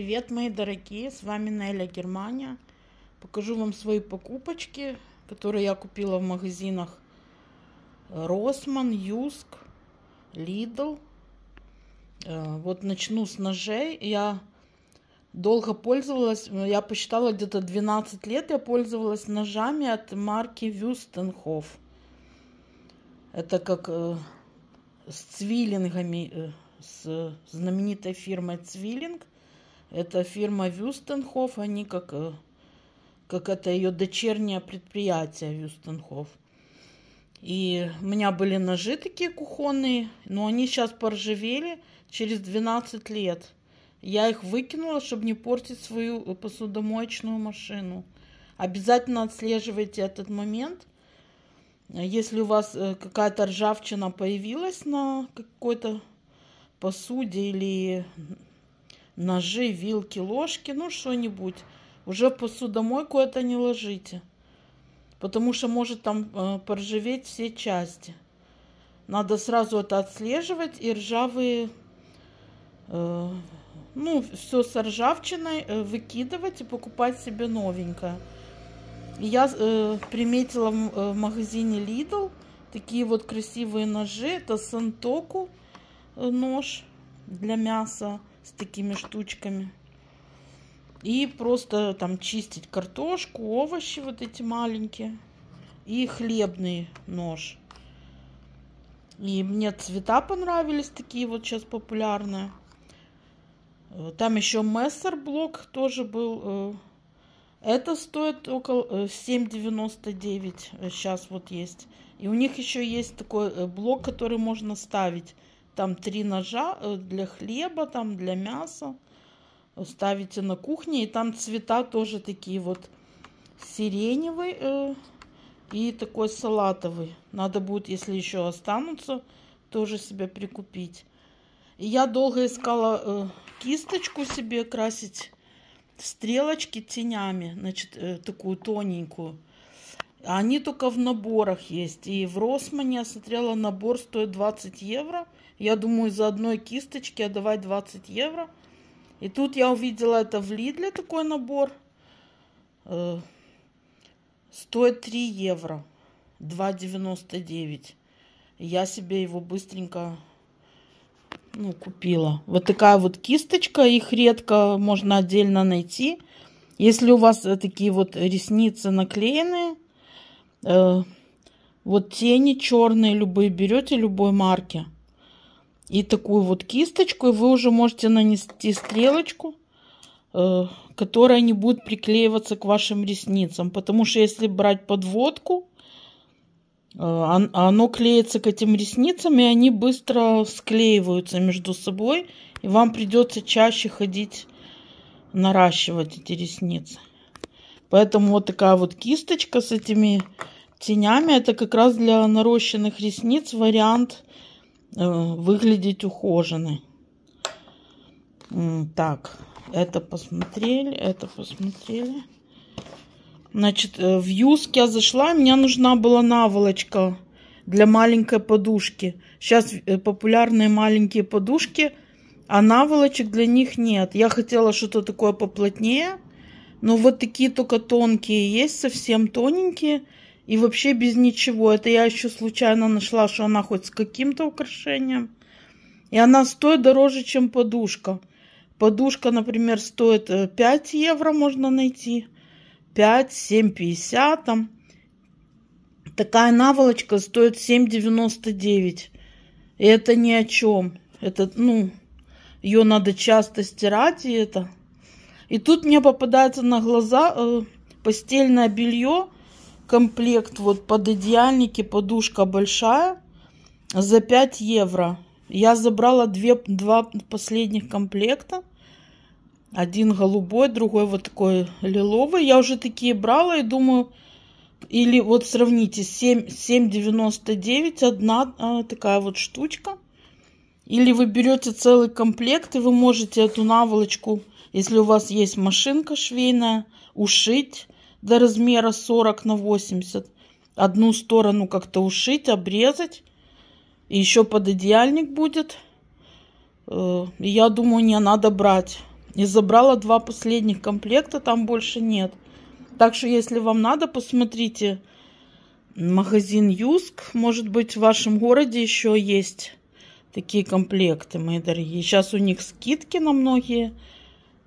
Привет, мои дорогие, с вами Неля Германия. Покажу вам свои покупочки, которые я купила в магазинах Росман, Юск, Лидл. Э, вот начну с ножей. Я долго пользовалась, я посчитала где-то 12 лет я пользовалась ножами от марки Вюстенхоф. Это как э, с цвиллингами, э, с знаменитой фирмой Цвиллинг. Это фирма Вюстенхоф, они как, э, как это ее дочернее предприятие Вюстенхоф. И у меня были ножи такие кухонные, но они сейчас поржавели через 12 лет. Я их выкинула, чтобы не портить свою посудомоечную машину. Обязательно отслеживайте этот момент. Если у вас э, какая-то ржавчина появилась на какой-то посуде или ножи, вилки, ложки, ну что-нибудь. Уже посудомойку это не ложите. Потому что может там э, поржаветь все части. Надо сразу это отслеживать и ржавые, э, ну, все с ржавчиной э, выкидывать и покупать себе новенькое. Я э, приметила в, э, в магазине Lidl такие вот красивые ножи. Это Сантоку э, нож для мяса с такими штучками. И просто там чистить картошку, овощи вот эти маленькие. И хлебный нож. И мне цвета понравились такие вот сейчас популярные. Там еще мессер блок тоже был. Э, это стоит около 7,99. Э, сейчас вот есть. И у них еще есть такой э, блок, который можно ставить там три ножа э, для хлеба, там для мяса. Ставите на кухне. И там цвета тоже такие вот сиреневый э, и такой салатовый. Надо будет, если еще останутся, тоже себе прикупить. И я долго искала э, кисточку себе красить стрелочки тенями, значит, э, такую тоненькую. Они только в наборах есть. И в Росмане я смотрела, набор стоит 20 евро. Я думаю, за одной кисточки отдавать 20 евро. И тут я увидела это в Лидле, такой набор. Э, стоит 3 евро. 2,99. Я себе его быстренько ну, купила. Вот такая вот кисточка. Их редко можно отдельно найти. Если у вас такие вот ресницы наклеенные, э, вот тени черные любые берете любой марки и такую вот кисточку, и вы уже можете нанести стрелочку, э, которая не будет приклеиваться к вашим ресницам. Потому что если брать подводку, э, оно клеится к этим ресницам, и они быстро склеиваются между собой, и вам придется чаще ходить наращивать эти ресницы. Поэтому вот такая вот кисточка с этими тенями, это как раз для нарощенных ресниц вариант выглядеть ухоженной. Так, это посмотрели, это посмотрели. Значит, э, в Юск я зашла, мне нужна была наволочка для маленькой подушки. Сейчас э, популярные маленькие подушки, а наволочек для них нет. Я хотела что-то такое поплотнее, но вот такие только тонкие есть, совсем тоненькие. И вообще без ничего. Это я еще случайно нашла, что она хоть с каким-то украшением. И она стоит дороже, чем подушка. Подушка, например, стоит 5 э, евро можно найти. 5, 7,50 там. Такая наволочка стоит 7,99. И это ни о чем. Это, ну, ее надо часто стирать, и это. И тут мне попадается на глаза э, постельное белье комплект вот под идеальники, подушка большая за 5 евро. Я забрала две, два последних комплекта. Один голубой, другой вот такой лиловый. Я уже такие брала и думаю, или вот сравните, 7,99 одна а, такая вот штучка. Или вы берете целый комплект, и вы можете эту наволочку, если у вас есть машинка швейная, ушить до размера 40 на 80. Одну сторону как-то ушить, обрезать. И еще под идеальник будет. Э, я думаю, не надо брать. И забрала два последних комплекта, там больше нет. Так что, если вам надо, посмотрите магазин Юск. Может быть, в вашем городе еще есть такие комплекты, мои дорогие. Сейчас у них скидки на многие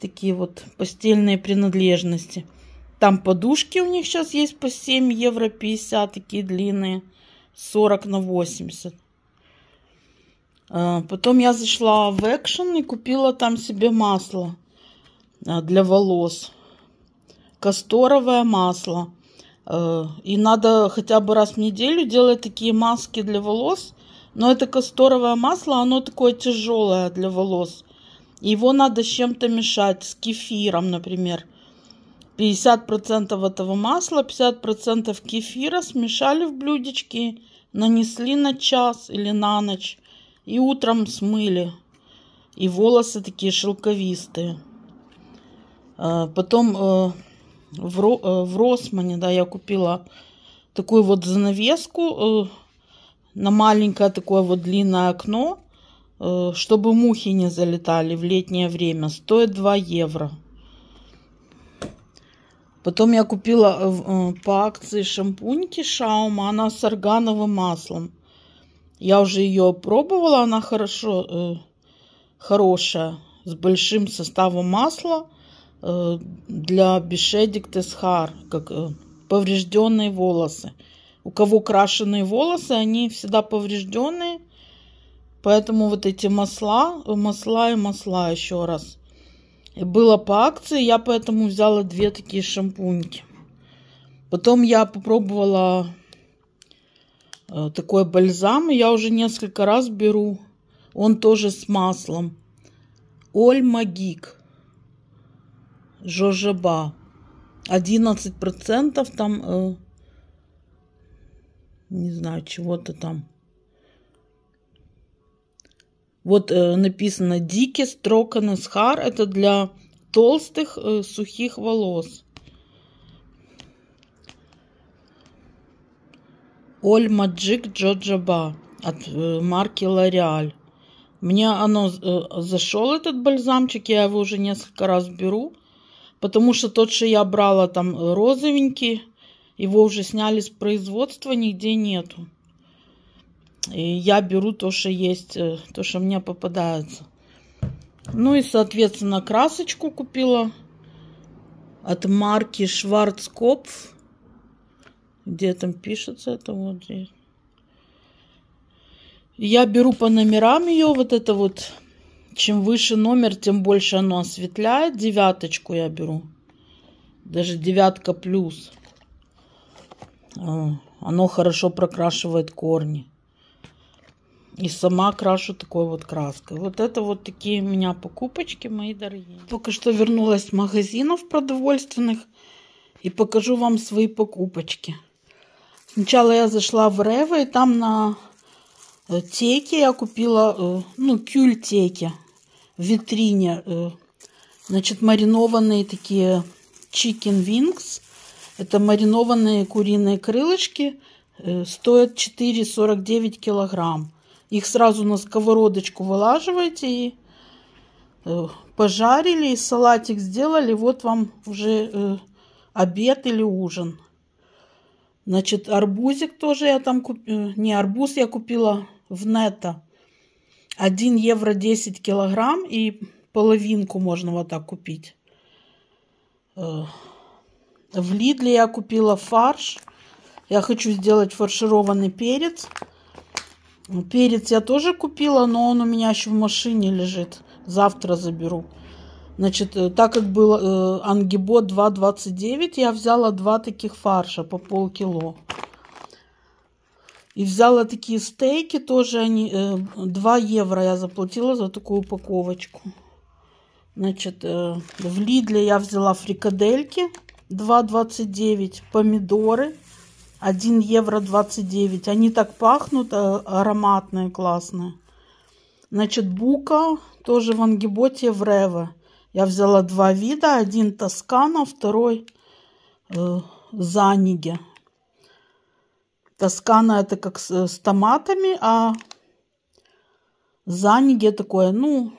такие вот постельные принадлежности. Там подушки у них сейчас есть по 7 евро 50, такие длинные, 40 на 80. А, потом я зашла в Action и купила там себе масло а, для волос. Касторовое масло. А, и надо хотя бы раз в неделю делать такие маски для волос. Но это касторовое масло, оно такое тяжелое для волос. Его надо с чем-то мешать, с кефиром, например. 50% этого масла, 50% кефира смешали в блюдечки, нанесли на час или на ночь и утром смыли. И волосы такие шелковистые. А, потом э, э, в Росмане, да, я купила такую вот занавеску э, на маленькое такое вот длинное окно, чтобы мухи не залетали в летнее время. Стоит 2 евро. Потом я купила по акции шампуньки Шаума. Она с органовым маслом. Я уже ее пробовала, она хорошо, э, хорошая, с большим составом масла э, для бешедик тесхар, как э, поврежденные волосы. У кого крашеные волосы, они всегда поврежденные, поэтому вот эти масла, масла и масла еще раз. Было по акции, я поэтому взяла две такие шампуньки. Потом я попробовала Э, такой бальзам. Я уже несколько раз беру. Он тоже с маслом. Оль Магик. Жожеба. 11% там, э, не знаю, чего-то там. Вот э, написано Дикий строканный схар. Это для толстых э, сухих волос. Оль Маджик Джоджаба от э, марки L'Oreal. Мне оно э, зашел этот бальзамчик, я его уже несколько раз беру, потому что тот, что я брала там розовенький, его уже сняли с производства, нигде нету. И я беру то, что есть, э, то, что мне попадается. Ну и, соответственно, красочку купила от марки Schwarzkopf. Где там пишется это вот здесь. Я беру по номерам ее, вот это вот, чем выше номер, тем больше оно осветляет. Девяточку я беру. Даже девятка плюс. А, оно хорошо прокрашивает корни. И сама крашу такой вот краской. Вот это вот такие у меня покупочки, мои дорогие. Только что вернулась с магазинов продовольственных и покажу вам свои покупочки. Сначала я зашла в Рево, и там на э, теке я купила, э, ну, кюль-теке в витрине. Э, значит, маринованные такие chicken wings. Это маринованные куриные крылышки. Стоят 4,49 килограмм. Их сразу на сковородочку вылаживаете и пожарили, и салатик сделали. Вот вам уже обед или ужин. Значит, арбузик тоже я там купила. Э, не арбуз я купила в нето. 1 евро 10 килограмм и половинку можно вот так купить. Э, в Лидле я купила фарш. Я хочу сделать фаршированный перец. Перец я тоже купила, но он у меня еще в машине лежит. Завтра заберу. Значит, э, так как был э, ангибот 2,29, я взяла два таких фарша по полкило. И взяла такие стейки, тоже они, э, 2 евро я заплатила за такую упаковочку. Значит, э, в Лидле я взяла фрикадельки 2,29, помидоры 1 евро 29. Они так пахнут, э, ароматные, классные. Значит, бука тоже в ангиботе в Рево. Я взяла два вида. Один Тоскана, второй э, Заниге. Тоскана это как с, с томатами, а Заниге такое, ну,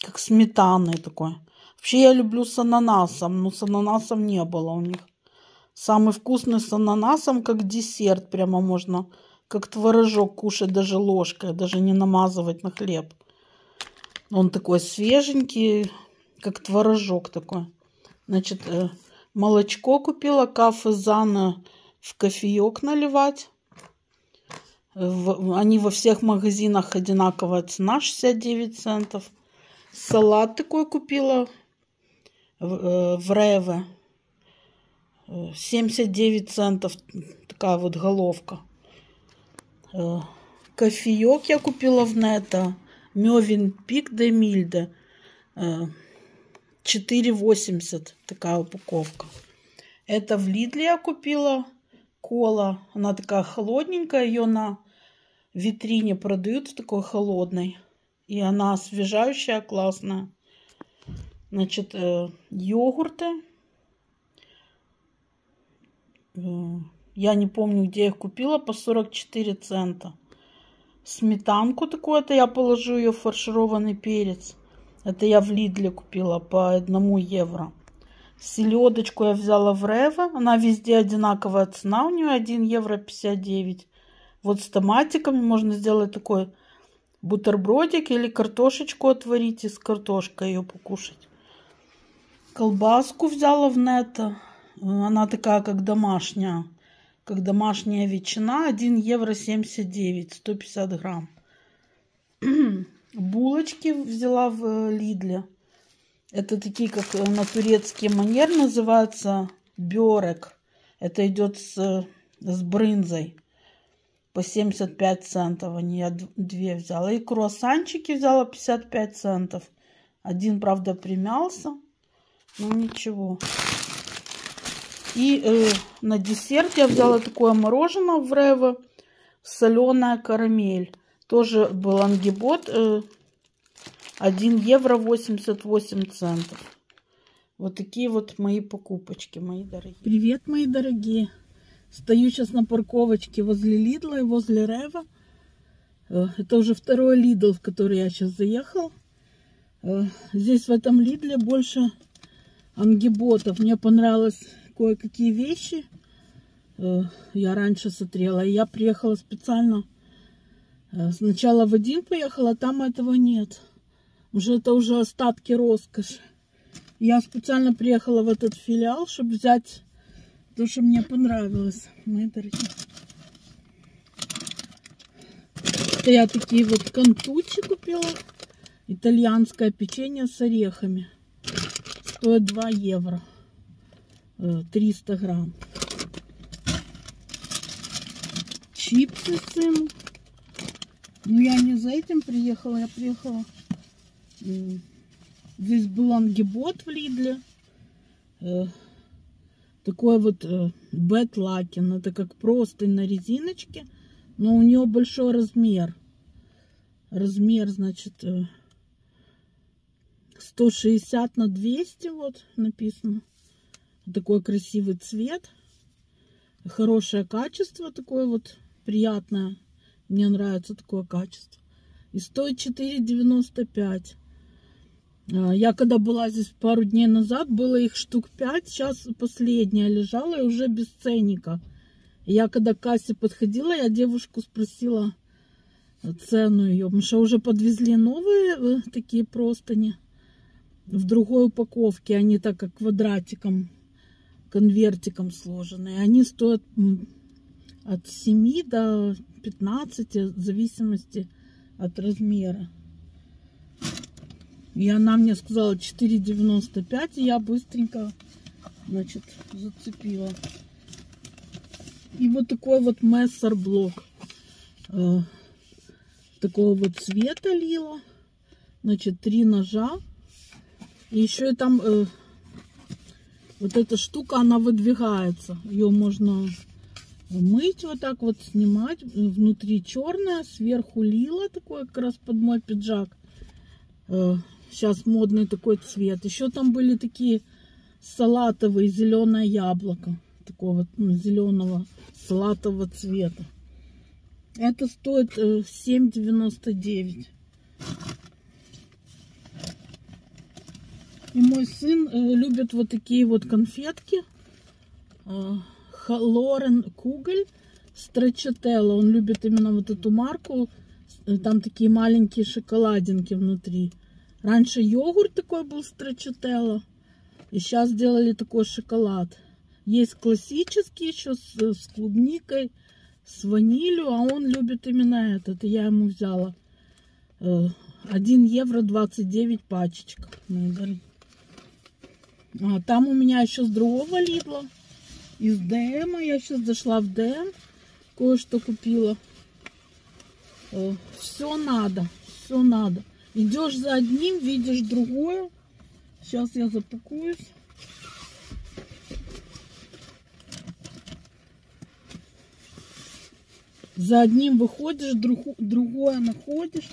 как сметанное такое. Вообще я люблю с ананасом, но с ананасом не было у них. Самый вкусный с ананасом, как десерт. Прямо можно, как творожок кушать даже ложкой, даже не намазывать на хлеб. Он такой свеженький, как творожок такой. Значит, э, молочко купила, кафе-зана в кофеек наливать. Они во всех магазинах одинаковая цена, 69 центов. Салат такой купила в Реве. 79 центов такая вот головка. Кофеек я купила в Нета. Мёвин Пик де Мильде. 4,80 такая упаковка. Это в Лидле я купила кола. Она такая холодненькая. Ее на витрине продают в такой холодной. И она освежающая, классная. Значит, э, йогурты. Я не помню, где я их купила, по 44 цента. Сметанку такую-то я положу ее фаршированный перец. Это я в Лидле купила по одному евро. Селедочку я взяла в Рево. Она везде одинаковая цена. У нее 1 евро 59. Вот с томатиками можно сделать такой бутербродик или картошечку отварить и с картошкой ее покушать. Колбаску взяла в нето. Она такая, как домашняя. Как домашняя ветчина. 1 евро 79, 150 грамм. Булочки взяла в Лидле. Это такие, как на турецкий манер называются бёрек. Это идет с, с брынзой. По 75 центов они, я две взяла. И круассанчики взяла 55 центов. Один, правда, примялся. Но ничего. И э, на десерт я взяла такое мороженое в Рево. Соленая карамель. Тоже был ангибот. Э, 1 евро 88 центов. Вот такие вот мои покупочки, мои дорогие. Привет, мои дорогие. Стою сейчас на парковочке возле Лидла и возле Рева. Э, это уже второй Лидл, в который я сейчас заехал. Э, здесь в этом Лидле больше ангиботов. Мне понравилось кое-какие вещи. Э, я раньше смотрела. Я приехала специально. Сначала в один поехала, а там этого нет. Уже это уже остатки роскоши. Я специально приехала в этот филиал, чтобы взять то, что мне понравилось. Мои дорогие. Это я такие вот контучи купила. Итальянское печенье с орехами. Стоит 2 евро. 300 э, грамм. Чипсы с им. Ну, я не за этим приехала, я приехала Здесь был ангибот в Лидле. Э, такой вот э, Бет Лакин. Это как просто на резиночке. Но у нее большой размер. Размер, значит, 160 э, на 200 вот написано. Такой красивый цвет. Хорошее качество такое вот приятное. Мне нравится такое качество. И стоит 4,95. А, я когда была здесь пару дней назад, было их штук 5, сейчас последняя лежала и уже без ценника. Я когда к кассе подходила, я девушку спросила цену ее, потому что уже подвезли новые э, такие простыни в другой упаковке, они так как квадратиком, конвертиком сложенные. Они стоят от 7 до 15, в зависимости от размера. И она мне сказала 4,95. И я быстренько, значит, зацепила. И вот такой вот мессер-блок. Э, такого вот цвета лила. Значит, три ножа. И еще и там э, вот эта штука, она выдвигается. Ее можно мыть вот так вот, снимать. Внутри черная, сверху лила, такой как раз под мой пиджак. Э, Сейчас модный такой цвет. Еще там были такие салатовые, зеленое яблоко. Такого ну, зеленого салатового цвета. Это стоит 7,99. И мой сын э, любит вот такие вот конфетки. Э, Лорен Кугель Страчателла. Он любит именно вот эту марку. Э, там такие маленькие шоколадинки внутри. Раньше йогурт такой был Страчателла. И сейчас сделали такой шоколад. Есть классический еще с, с клубникой, с ванилью, а он любит именно этот. И я ему взяла 1 евро 29 пачечка. А, там у меня еще с другого Лидла, из ДМ. Я сейчас зашла в ДМ, кое-что купила. Э, все надо, все надо. Идешь за одним, видишь другое. Сейчас я запакуюсь. За одним выходишь, друг, другое находишь.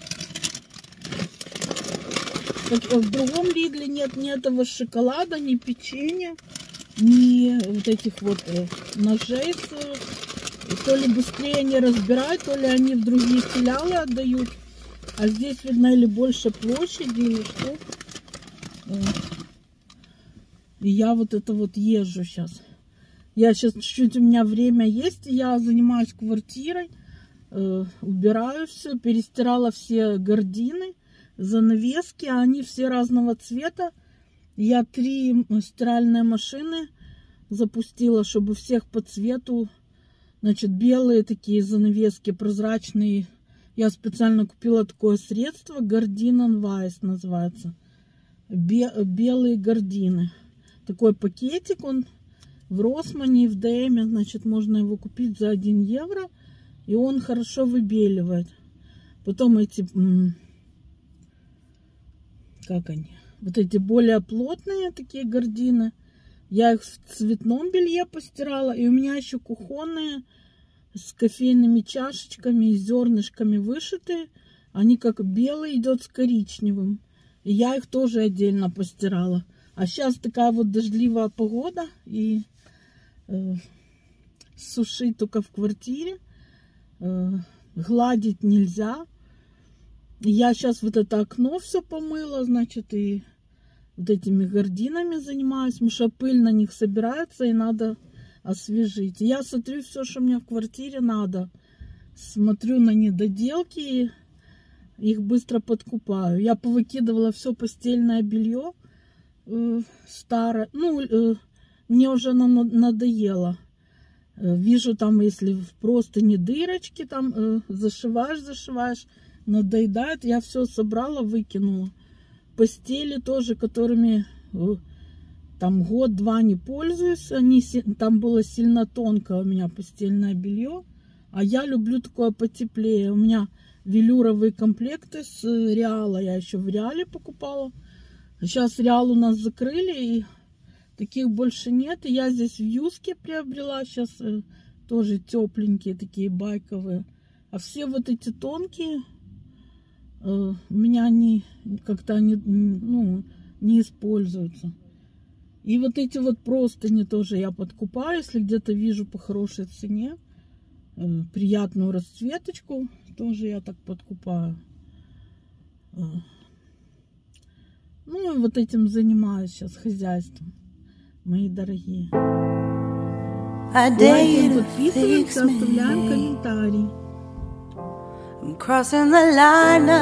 Э, в другом Лидле нет ни этого шоколада, ни печенья, ни вот этих вот э, ножей. Э, то ли быстрее не разбирают, то ли они в другие филиалы отдают. А здесь, видно, или больше площади, или что. И я вот это вот езжу сейчас. Я сейчас чуть-чуть у меня время есть, я занимаюсь квартирой, э, убираю все, перестирала все гардины, занавески, они все разного цвета. Я три стиральные машины запустила, чтобы всех по цвету, значит, белые такие занавески, прозрачные. Я специально купила такое средство, Gardinen Weiss называется. белые гардины. Такой пакетик, он в Росмане в ДМе, значит, можно его купить за 1 евро. И он хорошо выбеливает. Потом эти, как они, вот эти более плотные такие гардины. Я их в цветном белье постирала. И у меня еще кухонные с кофейными чашечками и зернышками вышитые. Они как белый идет с коричневым. И я их тоже отдельно постирала. А сейчас такая вот дождливая погода. И Э, сушить только в квартире. Э, гладить нельзя. Я сейчас вот это окно все помыла, значит, и вот этими гординами занимаюсь, что пыль на них собирается и надо освежить. Я смотрю все, что мне в квартире надо. Смотрю на недоделки, их быстро подкупаю. Я повыкидывала все постельное белье э, старое. Ну, э, мне уже надоело. Э, вижу там, если просто не дырочки, там э, зашиваешь, зашиваешь, надоедает. Я все собрала, выкинула. Постели тоже, которыми э, там год-два не пользуюсь. Они, там было сильно тонкое у меня постельное белье. А я люблю такое потеплее. У меня велюровые комплекты с Реала. Я еще в Реале покупала. Сейчас Реал у нас закрыли. И Таких больше нет. И я здесь в Юске приобрела сейчас э, тоже тепленькие такие байковые. А все вот эти тонкие э, меня они как-то они ну, не используются. И вот эти вот простыни тоже я подкупаю, если где-то вижу по хорошей цене. Э, приятную расцветочку тоже я так подкупаю. Э, ну и вот этим занимаюсь сейчас хозяйством мои дорогие. Лайкаем, подписываемся, оставляем комментарий. I'm crossing the line